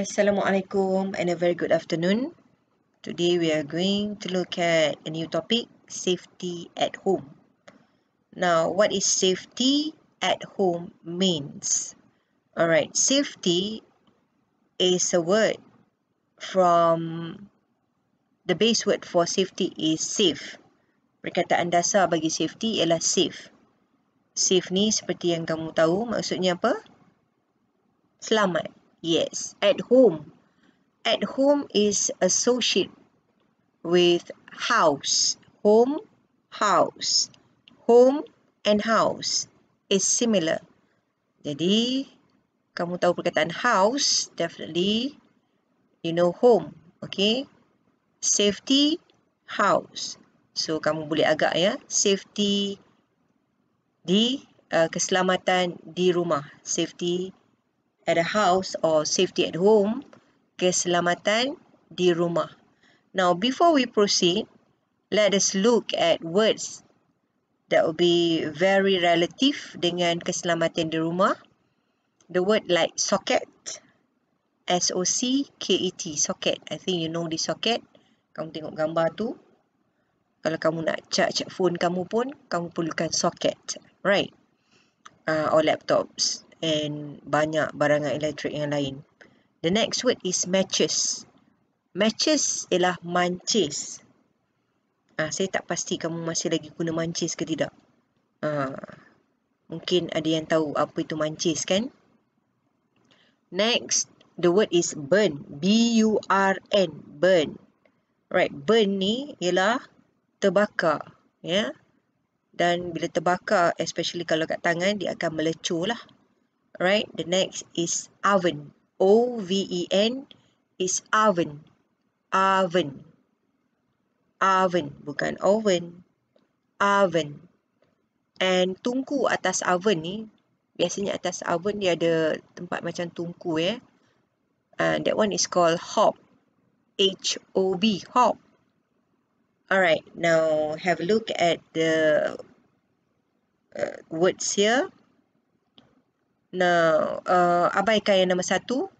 Assalamualaikum and a very good afternoon. Today we are going to look at a new topic, safety at home. Now, what is safety at home means? Alright, safety is a word from the base word for safety is safe. Perkataan dasar bagi safety ialah safe. Safe ni seperti yang kamu tahu maksudnya apa? Selamat. Yes, at home. At home is associated with house. Home, house. Home and house is similar. Jadi, kamu tahu perkataan house, definitely you know home. Okay. Safety, house. So, kamu boleh agak ya. Safety di uh, keselamatan di rumah. Safety at a house or safety at home, keselamatan di rumah. Now, before we proceed, let us look at words that will be very relative dengan keselamatan di rumah. The word like socket, S-O-C-K-E-T, socket. I think you know the socket. Kamu tengok gambar tu. Kalau kamu nak charge phone kamu pun, kamu perlukan socket, right? Uh, or laptops and banyak barangan elektrik yang lain. The next word is matches. Matches ialah mancis. Ah, saya tak pasti kamu masih lagi guna mancis ke tidak. Ah, mungkin ada yang tahu apa itu mancis kan? Next, the word is burn. B-U-R-N. Burn. Right, burn ni ialah terbakar. Ya. Yeah? Dan bila terbakar, especially kalau kat tangan, dia akan melecur lah. Right, the next is oven. O-V-E-N is oven. Oven. Oven, bukan oven. Oven. And tungku atas oven ni, biasanya atas oven dia ada tempat macam tungku ya. And that one is called hob. H-O-B, hob. Alright, now have a look at the uh, words here. Now, uh, abaikan yang nombor satu.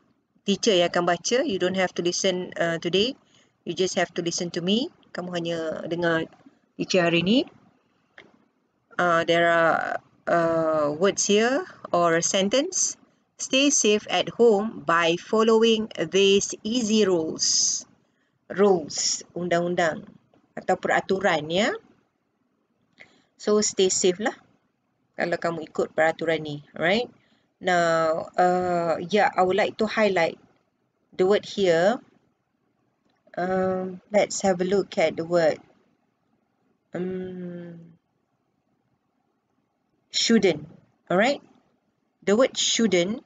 Teacher yang akan baca. You don't have to listen uh, today. You just have to listen to me. Kamu hanya dengar teacher hari ni. Uh, there are uh, words here or a sentence. Stay safe at home by following these easy rules. Rules, undang-undang atau peraturan ya. So stay safe lah kalau kamu ikut peraturan ni, right? Now, uh, yeah, I would like to highlight the word here. Um, let's have a look at the word. Um, shouldn't, alright? The word shouldn't,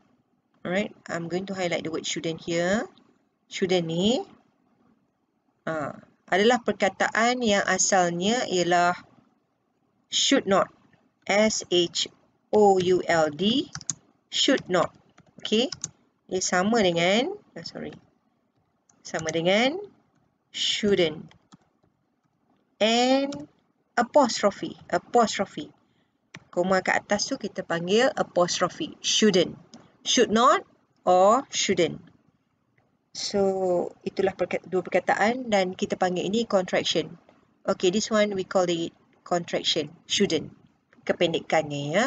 alright? I'm going to highlight the word shouldn't here. Shouldn't ni uh, adalah perkataan yang asalnya ialah should not. S-H-O-U-L-D should not. Okay. Ia sama dengan, oh, sorry. Sama dengan shouldn't. And apostrophe. Apostrophe. Koma kat atas tu kita panggil apostrophe. Shouldn't. Should not or shouldn't. So, itulah dua perkataan dan kita panggil ini contraction. Okay, this one we call it contraction. Shouldn't. Kependekannya ya.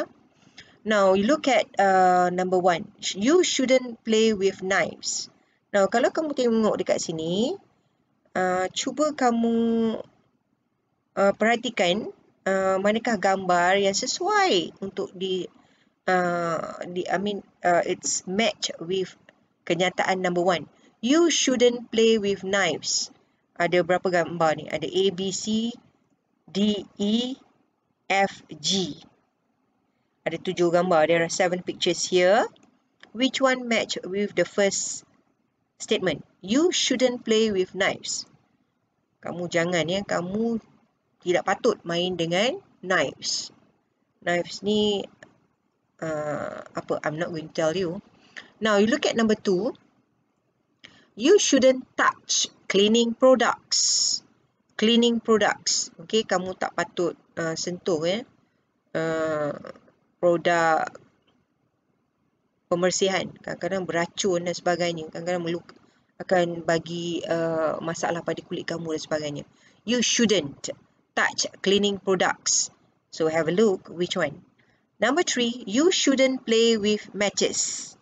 Now, you look at uh, number one. You shouldn't play with knives. Now, kalau kamu tengok dekat sini, uh, cuba kamu uh, perhatikan uh, manakah gambar yang sesuai untuk di, uh, di I mean, uh, it's match with kenyataan number one. You shouldn't play with knives. Ada berapa gambar ni? Ada A, B, C, D, E, F, G. Ada tujuh gambar. There are seven pictures here. Which one match with the first statement? You shouldn't play with knives. Kamu jangan ya. Kamu tidak patut main dengan knives. Knives ni uh, apa? I'm not going to tell you. Now you look at number two. You shouldn't touch cleaning products. Cleaning products. Okay, kamu tak patut uh, sentuh ya. Uh, produk pembersihan. Kadang-kadang beracun dan sebagainya. Kadang-kadang meluk akan bagi uh, masalah pada kulit kamu dan sebagainya. You shouldn't touch cleaning products. So have a look which one. Number three, you shouldn't play with matches.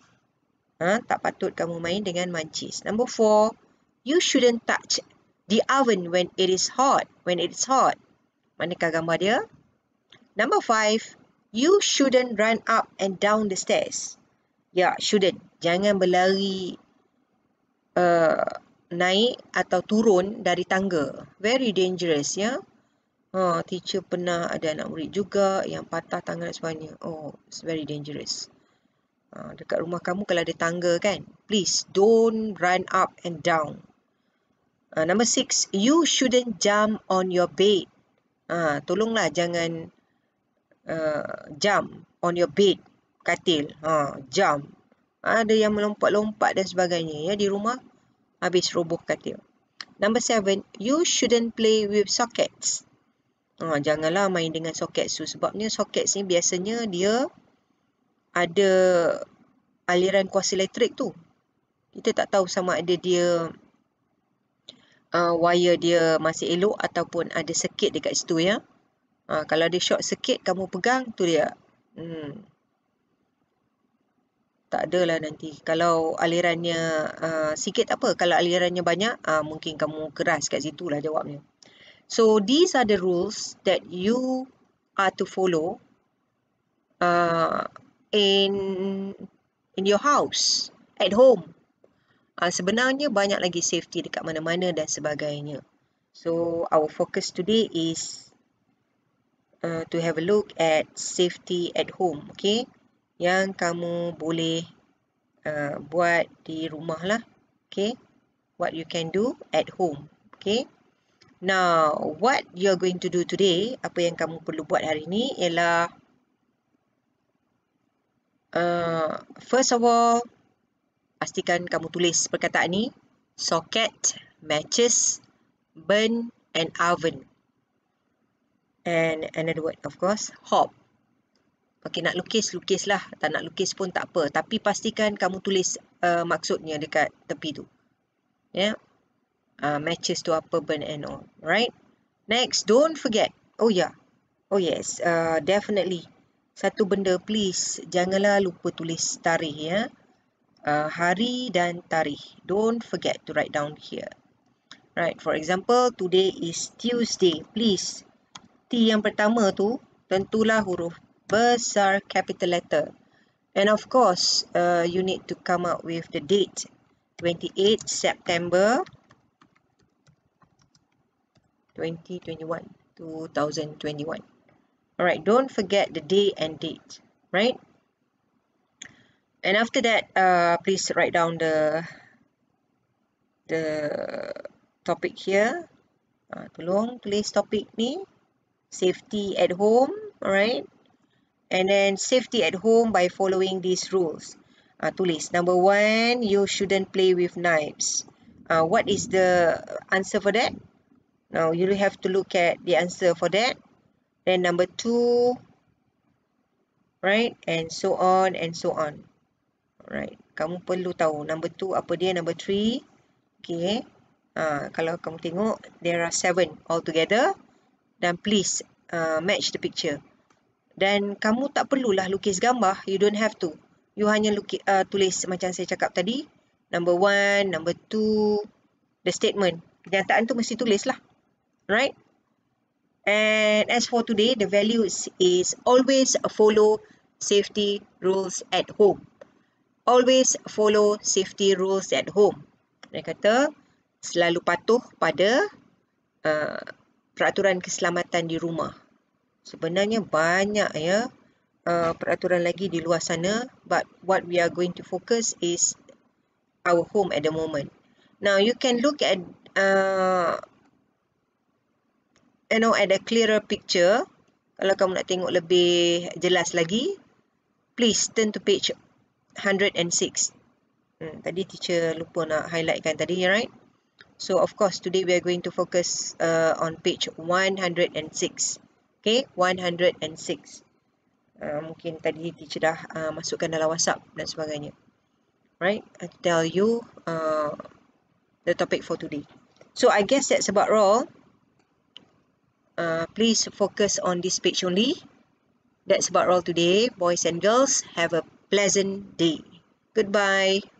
Ha, tak patut kamu main dengan mancis. Number four, you shouldn't touch the oven when it is hot. When it is hot. Manakah gambar dia? Number five, you shouldn't run up and down the stairs. Ya, shouldn't. Jangan berlari uh, naik atau turun dari tangga. Very dangerous, ya. Ha, teacher pernah ada anak murid juga yang patah tangan dan sebagainya. Oh, it's very dangerous. Ha, dekat rumah kamu kalau ada tangga kan, please don't run up and down. Uh, number six, you shouldn't jump on your bed. Uh, tolonglah jangan uh, jump on your bed, katil. Uh, jump. Ada yang melompat-lompat dan sebagainya ya di rumah habis roboh katil. Number seven, you shouldn't play with sockets. Uh, janganlah main dengan soket tu sebabnya soket ni biasanya dia ada aliran kuasa elektrik tu. Kita tak tahu sama ada dia uh, wire dia masih elok ataupun ada sekit dekat situ ya. Uh, kalau ada short sekit kamu pegang tu dia. Hmm. Tak adalah nanti. Kalau alirannya uh, sikit apa. Kalau alirannya banyak uh, mungkin kamu keras kat situ lah jawabnya. So these are the rules that you are to follow uh, in in your house at home uh, sebenarnya banyak lagi safety dekat mana-mana dan sebagainya. So our focus today is uh, to have a look at safety at home, okay? Yang kamu boleh uh, buat di rumah lah, okay? What you can do at home, okay? Now, what you're going to do today, apa yang kamu perlu buat hari ini ialah uh, first of all, pastikan kamu tulis perkataan ni socket, matches, burn and oven. And another word of course, hop. Okay, nak lukis, lukislah. Tak nak lukis pun tak apa. Tapi pastikan kamu tulis uh, maksudnya dekat tepi tu. Yeah. Uh, matches tu apa, burn and all. Right? Next, don't forget. Oh yeah. Oh yes, uh, definitely. Satu benda, please. Janganlah lupa tulis tarikh ya. Yeah uh, hari dan tarikh. Don't forget to write down here. Right, for example, today is Tuesday. Please, T yang pertama tu tentulah huruf besar capital letter. And of course, uh, you need to come up with the date. 28 September 2021. 2021. Alright, don't forget the day and date. Right? And after that, uh, please write down the the topic here. Uh, tolong tulis topik ni. Safety at home, alright? And then safety at home by following these rules. Uh, tulis. Number one, you shouldn't play with knives. Uh, what is the answer for that? Now, you have to look at the answer for that. Then number two, right? And so on and so on. Alright. Kamu perlu tahu number 2 apa dia, number 3. Okay. Uh, kalau kamu tengok, there are 7 altogether. Dan please uh, match the picture. Dan kamu tak perlulah lukis gambar. You don't have to. You hanya lukis, uh, tulis macam saya cakap tadi. Number 1, number 2. The statement. Kenyataan tu mesti tulis lah. Right? And as for today, the values is always follow safety rules at home always follow safety rules at home. Dia kata selalu patuh pada uh, peraturan keselamatan di rumah. Sebenarnya banyak ya uh, peraturan lagi di luar sana but what we are going to focus is our home at the moment. Now you can look at uh, you know at a clearer picture kalau kamu nak tengok lebih jelas lagi please turn to page 106. Hmm, tadi teacher lupa nak highlightkan tadi, right? So, of course, today we are going to focus uh, on page 106. Okay, 106. uh, mungkin tadi teacher dah uh, masukkan dalam WhatsApp dan sebagainya. Right? I tell you uh, the topic for today. So I guess that's about all. Uh, please focus on this page only. That's about all today. Boys and girls, have a pleasant day. Goodbye.